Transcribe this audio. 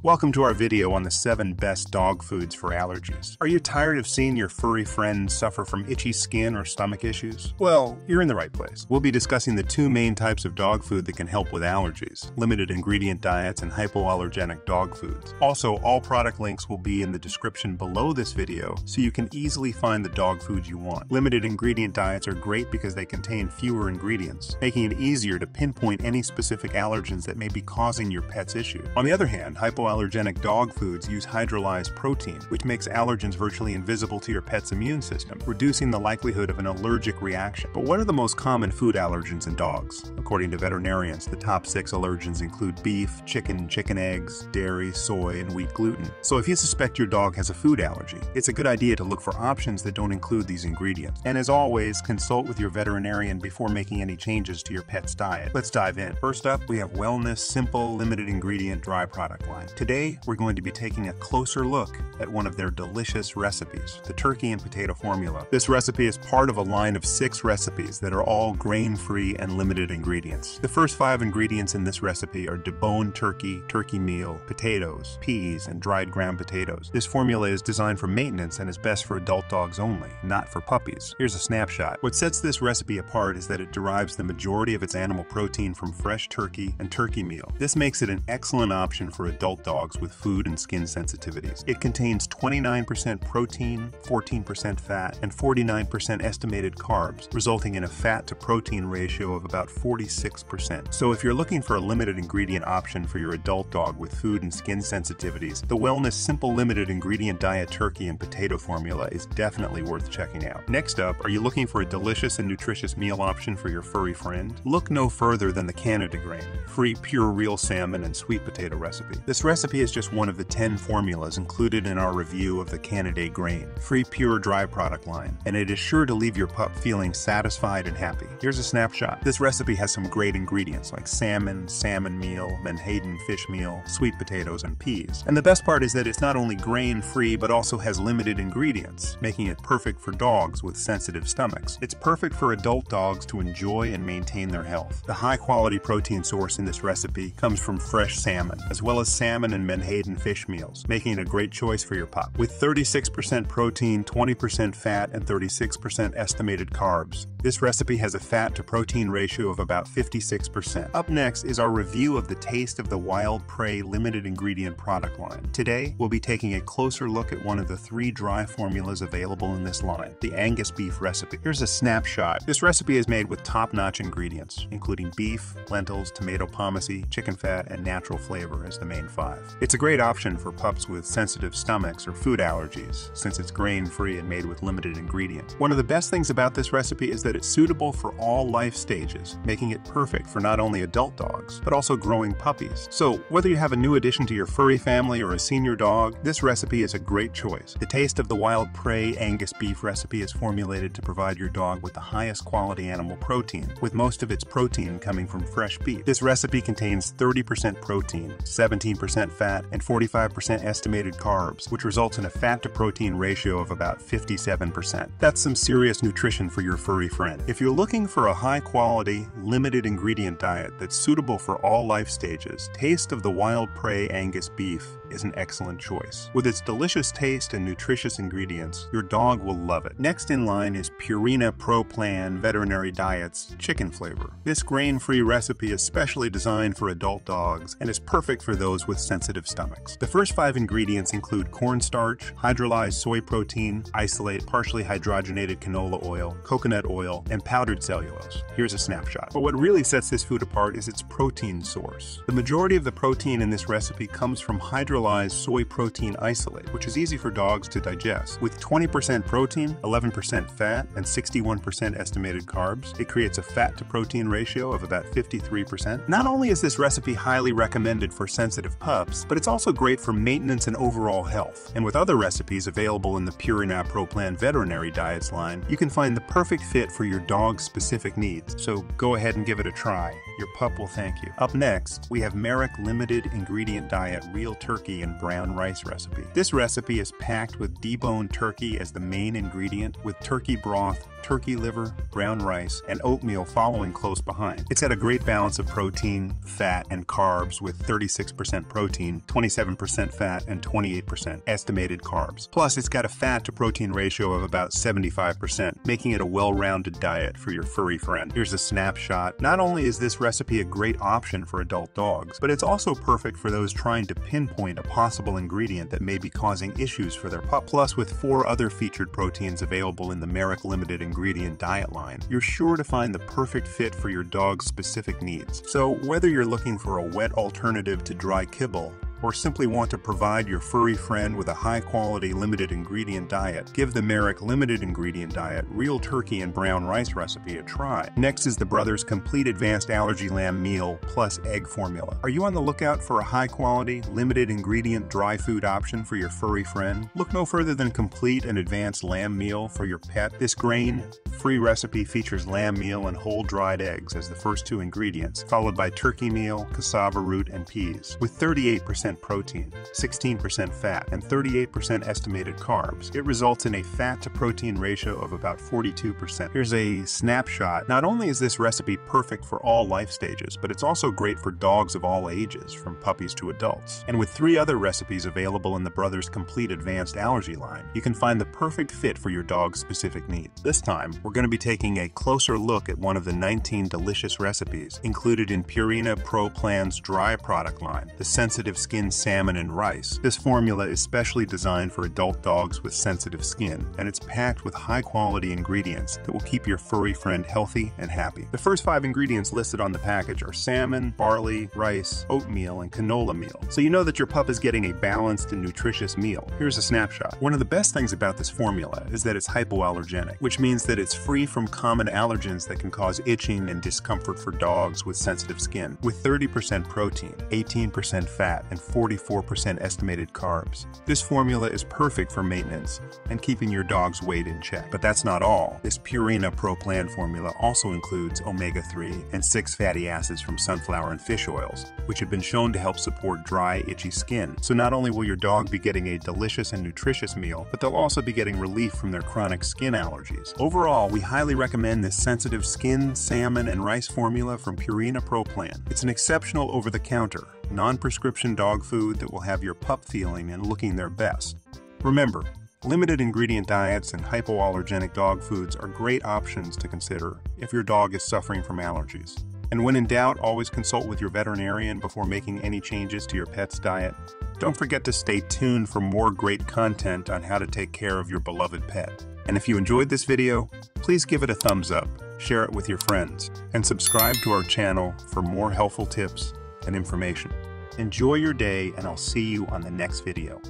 Welcome to our video on the 7 best dog foods for allergies. Are you tired of seeing your furry friends suffer from itchy skin or stomach issues? Well, you're in the right place. We'll be discussing the two main types of dog food that can help with allergies, limited ingredient diets and hypoallergenic dog foods. Also, all product links will be in the description below this video so you can easily find the dog foods you want. Limited ingredient diets are great because they contain fewer ingredients, making it easier to pinpoint any specific allergens that may be causing your pet's issue. On the other hand, hypoallergenic hypoallergenic dog foods use hydrolyzed protein, which makes allergens virtually invisible to your pet's immune system, reducing the likelihood of an allergic reaction. But what are the most common food allergens in dogs? According to veterinarians, the top six allergens include beef, chicken, chicken eggs, dairy, soy, and wheat gluten. So if you suspect your dog has a food allergy, it's a good idea to look for options that don't include these ingredients. And as always, consult with your veterinarian before making any changes to your pet's diet. Let's dive in. First up, we have Wellness Simple Limited Ingredient Dry Product line. Today, we're going to be taking a closer look at one of their delicious recipes, the turkey and potato formula. This recipe is part of a line of six recipes that are all grain-free and limited ingredients. The first five ingredients in this recipe are deboned turkey, turkey meal, potatoes, peas, and dried ground potatoes. This formula is designed for maintenance and is best for adult dogs only, not for puppies. Here's a snapshot. What sets this recipe apart is that it derives the majority of its animal protein from fresh turkey and turkey meal. This makes it an excellent option for adult dogs with food and skin sensitivities. It contains 29% protein, 14% fat, and 49% estimated carbs, resulting in a fat to protein ratio of about 46%. So if you're looking for a limited ingredient option for your adult dog with food and skin sensitivities, the Wellness Simple Limited Ingredient Diet Turkey and Potato Formula is definitely worth checking out. Next up, are you looking for a delicious and nutritious meal option for your furry friend? Look no further than the Canidae Grain, free pure real salmon and sweet potato recipe. This recipe is just one of the 10 formulas included in our review of the Canidae grain, free pure dry product line, and it is sure to leave your pup feeling satisfied and happy. Here's a snapshot. This recipe has some great ingredients like salmon, salmon meal, menhaden fish meal, sweet potatoes, and peas. And the best part is that it's not only grain-free but also has limited ingredients, making it perfect for dogs with sensitive stomachs. It's perfect for adult dogs to enjoy and maintain their health. The high-quality protein source in this recipe comes from fresh salmon, as well as salmon and menhaden fish meals, making it a great choice for your pup. With 36% protein, 20% fat, and 36% estimated carbs, this recipe has a fat to protein ratio of about 56%. Up next is our review of the Taste of the Wild Prey limited ingredient product line. Today, we'll be taking a closer look at one of the three dry formulas available in this line, the Angus beef recipe. Here's a snapshot. This recipe is made with top-notch ingredients, including beef, lentils, tomato pomace, chicken fat, and natural flavor as the main five. It's a great option for pups with sensitive stomachs or food allergies, since it's grain-free and made with limited ingredients. One of the best things about this recipe is that it's suitable for all life stages, making it perfect for not only adult dogs, but also growing puppies. So, whether you have a new addition to your furry family or a senior dog, this recipe is a great choice. The Taste of the Wild Prey Angus Beef recipe is formulated to provide your dog with the highest quality animal protein, with most of its protein coming from fresh beef. This recipe contains 30% protein, 17% fat, and 45% estimated carbs, which results in a fat to protein ratio of about 57%. That's some serious nutrition for your furry friend. If you're looking for a high quality, limited ingredient diet that's suitable for all life stages, Taste of the Wild Prey Angus Beef is an excellent choice. With its delicious taste and nutritious ingredients, your dog will love it. Next in line is Purina Pro Plan Veterinary Diets Chicken Flavor. This grain-free recipe is specially designed for adult dogs and is perfect for those with sensitive stomachs. The first five ingredients include cornstarch, hydrolyzed soy protein, isolate partially hydrogenated canola oil, coconut oil, and powdered cellulose. Here's a snapshot. But what really sets this food apart is its protein source. The majority of the protein in this recipe comes from hydrolyzed soy protein isolate, which is easy for dogs to digest. With 20% protein, 11% fat, and 61% estimated carbs, it creates a fat to protein ratio of about 53%. Not only is this recipe highly recommended for sensitive pups, but it's also great for maintenance and overall health. And with other recipes available in the Purina Pro Plan Veterinary Diets line, you can find the perfect fit for your dog's specific needs. So go ahead and give it a try. Your pup will thank you. Up next, we have Merrick Limited Ingredient Diet Real Turkey and Brown Rice recipe. This recipe is packed with deboned turkey as the main ingredient with turkey broth, turkey liver, brown rice, and oatmeal following close behind. It's at a great balance of protein, fat, and carbs with 36% protein, 27% fat, and 28% estimated carbs. Plus, it's got a fat to protein ratio of about 75%, making it a well-rounded diet for your furry friend. Here's a snapshot. Not only is this recipe a great option for adult dogs, but it's also perfect for those trying to pinpoint a possible ingredient that may be causing issues for their pup. Plus, with four other featured proteins available in the Merrick Limited Ingredient Diet line, you're sure to find the perfect fit for your dog's specific needs. So, whether you're looking for a wet alternative to dry kibble, or simply want to provide your furry friend with a high-quality limited ingredient diet, give the Merrick limited ingredient diet real turkey and brown rice recipe a try. Next is the Brothers Complete Advanced Allergy Lamb Meal plus Egg Formula. Are you on the lookout for a high-quality, limited ingredient dry food option for your furry friend? Look no further than Complete and Advanced Lamb Meal for your pet. This grain-free recipe features lamb meal and whole dried eggs as the first two ingredients, followed by turkey meal, cassava root, and peas. With 38% protein, 16% fat, and 38% estimated carbs. It results in a fat to protein ratio of about 42%. Here's a snapshot. Not only is this recipe perfect for all life stages, but it's also great for dogs of all ages, from puppies to adults. And with three other recipes available in the Brothers Complete Advanced Allergy line, you can find the perfect fit for your dog's specific needs. This time, we're going to be taking a closer look at one of the 19 delicious recipes included in Purina Pro Plan's dry product line, the sensitive skin salmon and rice. This formula is specially designed for adult dogs with sensitive skin, and it's packed with high-quality ingredients that will keep your furry friend healthy and happy. The first five ingredients listed on the package are salmon, barley, rice, oatmeal, and canola meal. So you know that your pup is getting a balanced and nutritious meal. Here's a snapshot. One of the best things about this formula is that it's hypoallergenic, which means that it's free from common allergens that can cause itching and discomfort for dogs with sensitive skin. With 30% protein, 18% fat, and 44% estimated carbs. This formula is perfect for maintenance and keeping your dog's weight in check. But that's not all. This Purina Pro Plan formula also includes omega-3 and 6 fatty acids from sunflower and fish oils, which have been shown to help support dry, itchy skin. So not only will your dog be getting a delicious and nutritious meal, but they'll also be getting relief from their chronic skin allergies. Overall, we highly recommend this sensitive skin, salmon, and rice formula from Purina Pro Plan. It's an exceptional over-the-counter, non-prescription dog food that will have your pup feeling and looking their best. Remember, limited ingredient diets and hypoallergenic dog foods are great options to consider if your dog is suffering from allergies. And when in doubt, always consult with your veterinarian before making any changes to your pet's diet. Don't forget to stay tuned for more great content on how to take care of your beloved pet. And if you enjoyed this video, please give it a thumbs up, share it with your friends, and subscribe to our channel for more helpful tips and information. Enjoy your day, and I'll see you on the next video.